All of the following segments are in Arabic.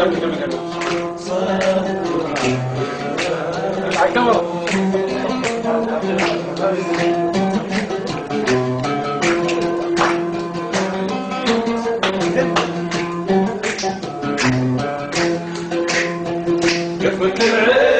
كمل كمل كمل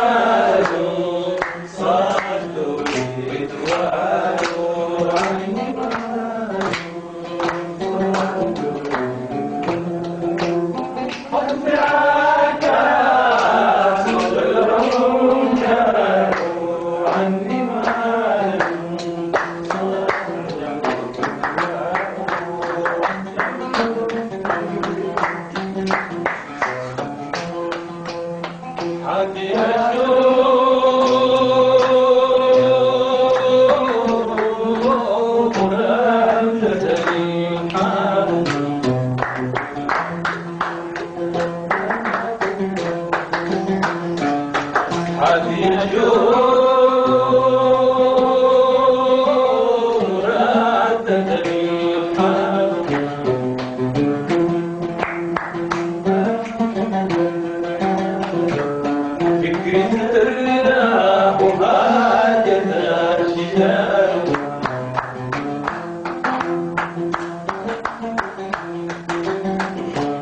Música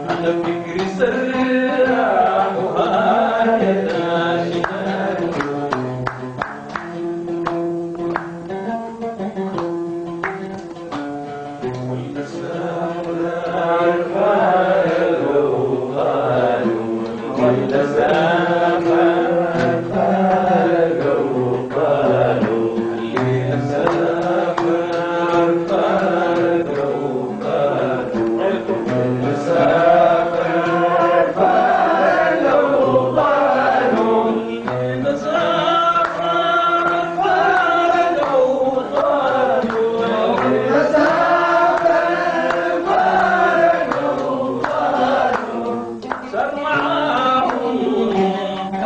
على بكري سري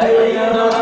علي